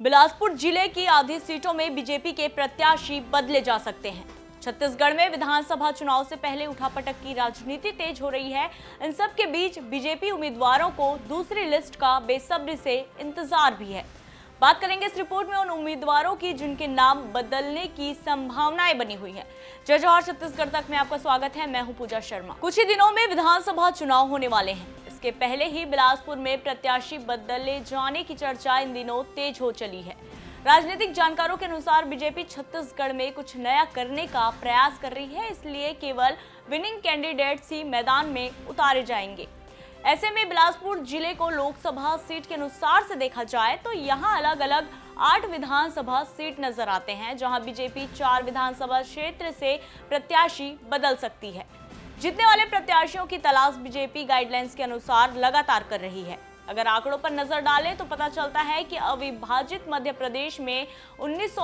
बिलासपुर ज़िले की आधी सीटों में बीजेपी के प्रत्याशी बदले जा सकते हैं। छत्तीसगढ़ में विधानसभा चुनाव से पहले उठापटक की राजनीति तेज हो रही है। इन सब के बीच बीजेपी उम्मीदवारों को दूसरी लिस्ट का बेसब्री से इंतज़ार भी है। बात करेंगे इस रिपोर्ट में उन उम्मीदवारों की जिनके नाम बदलने की संभावनाएँ बनी हुई है। जय जवाहर, छत्तीसगढ़ तक में आपका स्वागत है। मैं हूँ पूजा शर्मा। कुछ ही दिनों में विधानसभा चुनाव होने वाले हैं। इसके पहले ही बिलासपुर में प्रत्याशी बदले जाने की चर्चा इन दिनों तेज हो चली है। राजनीतिक जानकारों के अनुसार बीजेपी छत्तीसगढ़ में कुछ नया करने का प्रयास कर रही है, इसलिए केवल विनिंग कैंडिडेट्स ही मैदान में उतारे जाएँगे। ऐसे में बिलासपुर ज़िले को लोकसभा सीट के अनुसार से देखा जाए तो यहाँ अलग अलग आठ विधानसभा सीट नज़र आते हैं, जहाँ बीजेपी चार विधानसभा क्षेत्र से प्रत्याशी बदल सकती है। जीतने वाले प्रत्याशियों की तलाश बीजेपी गाइडलाइंस के अनुसार लगातार कर रही है। अगर आंकड़ों पर नज़र डालें तो पता चलता है कि अविभाजित मध्य प्रदेश में उन्नीस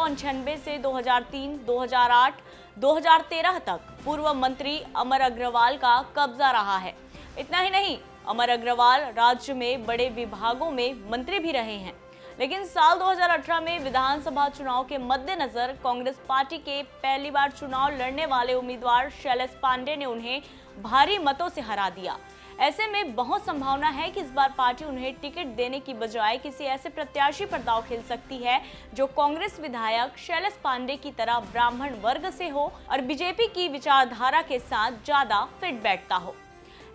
से 2003, 2008, 2013 तक पूर्व मंत्री अमर अग्रवाल का कब्जा रहा है। इतना ही नहीं अमर अग्रवाल राज्य में बड़े विभागों में मंत्री भी रहे हैं। लेकिन साल 2018 में विधानसभा चुनाव के मद्देनजर कांग्रेस पार्टी के पहली बार चुनाव लड़ने वाले उम्मीदवार शैलेश पांडे ने उन्हें भारी मतों से हरा दिया। ऐसे में बहुत संभावना है कि इस बार पार्टी उन्हें टिकट देने की बजाय किसी ऐसे प्रत्याशी पर दाव खेल सकती है, जो कांग्रेस विधायक शैलेश पांडे की तरह ब्राह्मण वर्ग से हो और बीजेपी की विचारधारा के साथ ज़्यादा फिट बैठता हो।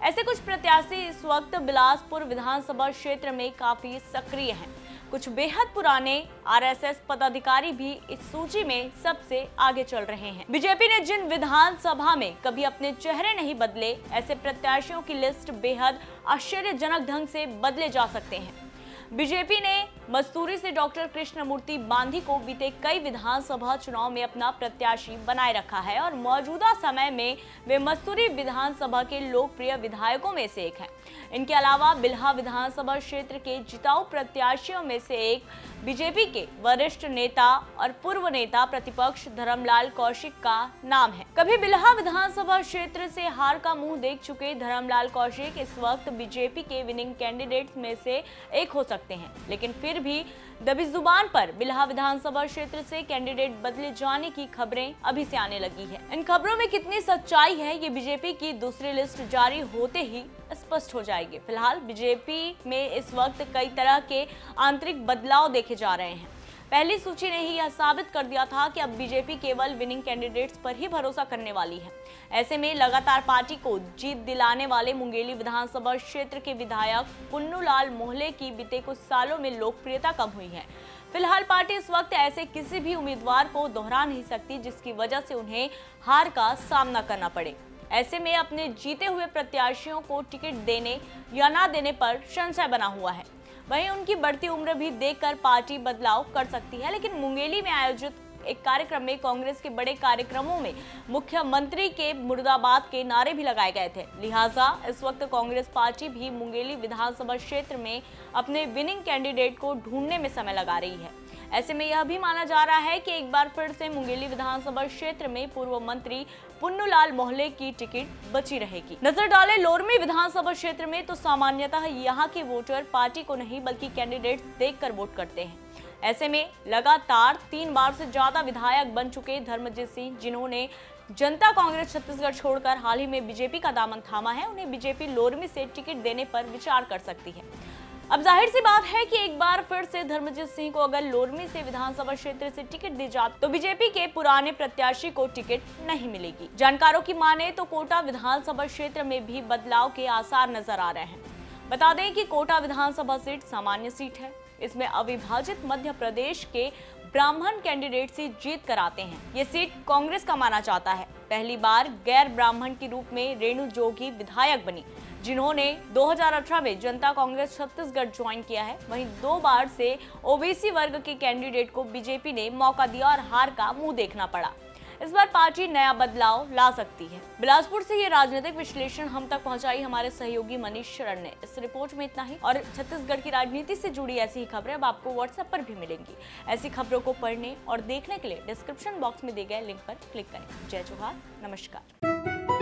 ऐसे कुछ प्रत्याशी इस वक्त बिलासपुर विधानसभा क्षेत्र में काफ़ी सक्रिय हैं। कुछ बेहद पुराने आरएसएस पदाधिकारी भी इस सूची में सबसे आगे चल रहे हैं। बीजेपी ने जिन विधानसभा में कभी अपने चेहरे नहीं बदले, ऐसे प्रत्याशियों की लिस्ट बेहद आश्चर्यजनक ढंग से बदले जा सकते हैं। बीजेपी ने मस्तूरी से डॉक्टर कृष्णमूर्ति बांधी को बीते कई विधानसभा चुनाव में अपना प्रत्याशी बनाए रखा है और मौजूदा समय में वे मस्तूरी विधानसभा के लोकप्रिय विधायकों में से एक हैं। इनके अलावा बिल्हा विधानसभा क्षेत्र के जिताऊ प्रत्याशियों में से एक, बीजेपी के वरिष्ठ नेता और पूर्व नेता प्रतिपक्ष धर्मलाल कौशिक का नाम है। कभी बिल्हा विधानसभा क्षेत्र से हार का मुँह देख चुके धर्मलाल कौशिक इस वक्त बीजेपी के विनिंग कैंडिडेट में से एक हो सकते हैं। लेकिन फिर भी दबी ज़ुबान पर बिल्हा विधानसभा क्षेत्र से कैंडिडेट बदले जाने की खबरें अभी से आने लगी है। इन खबरों में कितनी सच्चाई है, ये बीजेपी की दूसरी लिस्ट जारी होते ही स्पष्ट हो जाएगी। फ़िलहाल बीजेपी में इस वक्त कई तरह के आंतरिक बदलाव देखे जा रहे हैं। पहली सूची ने ही यह साबित कर दिया था कि अब बीजेपी केवल विनिंग कैंडिडेट्स पर ही भरोसा करने वाली है। ऐसे में लगातार पार्टी को जीत दिलाने वाले मुंगेली विधानसभा क्षेत्र के विधायक पुन्नूलाल मोहले की बीते कुछ सालों में लोकप्रियता कम हुई है। फ़िलहाल पार्टी इस वक्त ऐसे किसी भी उम्मीदवार को दोहरा नहीं सकती, जिसकी वजह से उन्हें हार का सामना करना पड़े। ऐसे में अपने जीते हुए प्रत्याशियों को टिकट देने या ना देने पर संशय बना हुआ है। वहीं उनकी बढ़ती उम्र भी देखकर पार्टी बदलाव कर सकती है। लेकिन मुंगेली में आयोजित एक कार्यक्रम में कांग्रेस के बड़े कार्यक्रमों में मुख्यमंत्री के मुर्दाबाद के नारे भी लगाए गए थे। लिहाजा इस वक्त कांग्रेस पार्टी भी मुंगेली विधानसभा क्षेत्र में अपने विनिंग कैंडिडेट को ढूँढने में समय लगा रही है। ऐसे में यह भी माना जा रहा है कि एक बार फिर से मुंगेली विधानसभा क्षेत्र में पूर्व मंत्री पुन्नूलाल मोहल्ले की टिकट बची रहेगी। नज़र डाले, लोरमी विधानसभा क्षेत्र में तो सामान्यतः यहाँ के वोटर पार्टी को नहीं, बल्कि कैंडिडेट देखकर वोट करते हैं। ऐसे में लगातार तीन बार से ज़्यादा विधायक बन चुके धर्मजीत सिंह, जिन्होंने जनता कांग्रेस छत्तीसगढ़ छोड़कर हाल ही में बीजेपी का दामन थामा है। उन्हें बीजेपी लोरमी से टिकट देने पर विचार कर सकती है। अब ज़ाहिर सी बात है कि एक बार फिर से धर्मजीत सिंह को अगर लोरमी से विधानसभा क्षेत्र से टिकट दी जाए तो बीजेपी के पुराने प्रत्याशी को टिकट नहीं मिलेगी। जानकारों की माने तो कोटा विधानसभा क्षेत्र में भी बदलाव के आसार नज़र आ रहे हैं। बता दें कि कोटा विधानसभा सीट सामान्य सीट है। इसमें अविभाजित मध्य प्रदेश के ब्राह्मण कैंडिडेट से जीत कराते हैं। ये सीट कांग्रेस का माना जाता है। पहली बार गैर ब्राह्मण के रूप में रेणु जोगी विधायक बनी। जिन्होंने 2018 में जनता कांग्रेस छत्तीसगढ़ ज्वाइन किया है। वहीं दो बार से ओबीसी वर्ग के कैंडिडेट को बीजेपी ने मौका दिया और हार का मुँह देखना पड़ा। इस बार पार्टी नया बदलाव ला सकती है। बिलासपुर से ये राजनीतिक विश्लेषण हम तक पहुंचाई हमारे सहयोगी मनीष शरण ने। इस रिपोर्ट में इतना ही और छत्तीसगढ़ की राजनीति से जुड़ी ऐसी ही खबरें अब आपको व्हाट्सएप पर भी मिलेंगी। ऐसी खबरों को पढ़ने और देखने के लिए डिस्क्रिप्शन बॉक्स में दिए गए लिंक पर क्लिक करें। जय जोहार, नमस्कार।